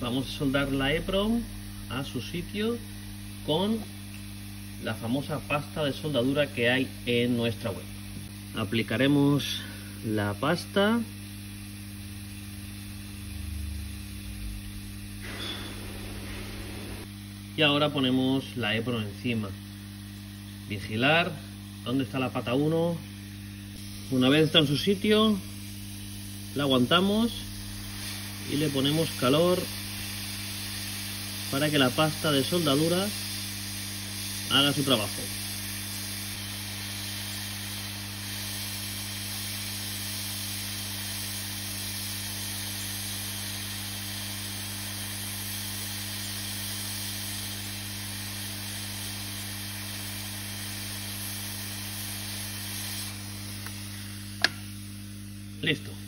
Vamos a soldar la EPROM a su sitio con la famosa pasta de soldadura que hay en nuestra web. Aplicaremos la pasta y ahora ponemos la EPROM encima. Vigilar dónde está la pata 1. Una vez está en su sitio, la aguantamos y le ponemos calor para que la pasta de soldadura haga su trabajo. Listo.